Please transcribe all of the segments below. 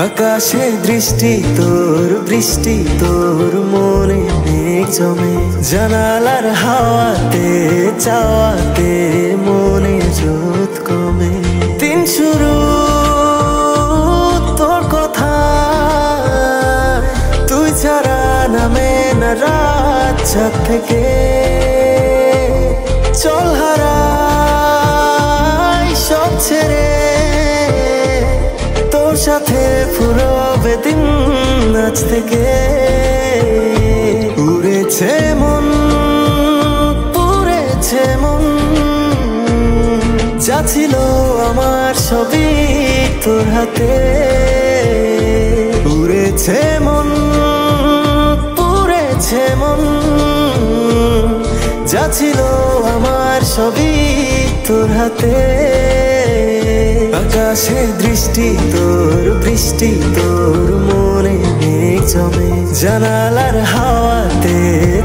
আকাশে দৃষ্টি তোর, বৃষ্টি তোর, মনে জমে। জানালার হাওয়াতে, চাওয়াতে মনে জোত কমে। দিন শুরু, তোর কথা। তুই ছাড়া নামে না রাত থেকে। চল হারাই সাথে ফুরবে দিন নাচ থেকে। উড়েছে মন, পুড়েছে মন। যা ছিল আমার সবই তোর হাতে। উড়েছে মন, পুড়েছে মন। যা ছিল আমার সবই তোর হাতে। আকাশে দৃষ্টি তোর, বৃষ্টি তোর, মনে মেঘ জমে। জানালার হাওয়াতে,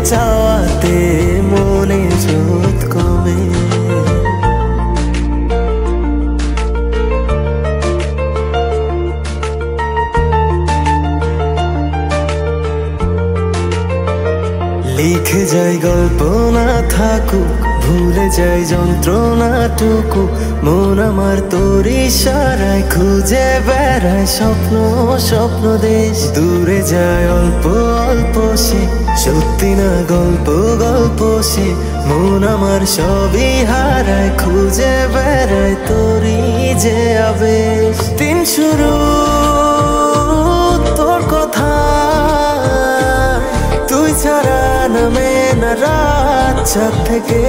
চাওয়াতে মনে জোত কমে। লিখে যাই গল্প না থাকুক ভুলে যাই যন্ত্রণাটুকু। মন আমার তোর ইশারায় খুঁজে বেড়ায় স্বপ্ন স্বপ্ন দেশ। দূরে যায় অল্প অল্প সে, সত্যি না গল্প গল্প সে। মন আমার সবই হারায়, খুঁজে বেড়ায় তোরই যে আবেশ। দিন শুরু, তোর কথা, তুই ছাড়া নামে না রাত চাঁদ থেকে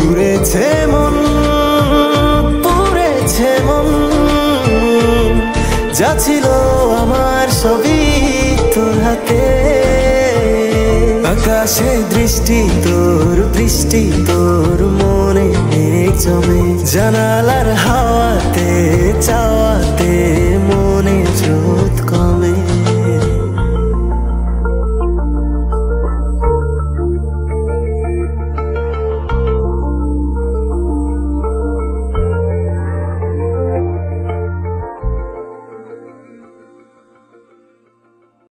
উড়েছে মন, পুড়েছে মন। যা ছিল আমার সবই তোর হাতে। আকাশে দৃষ্টি তোর, বৃষ্টি তোর, মনে জমে। জানালার হাওয়াতে চাওয়া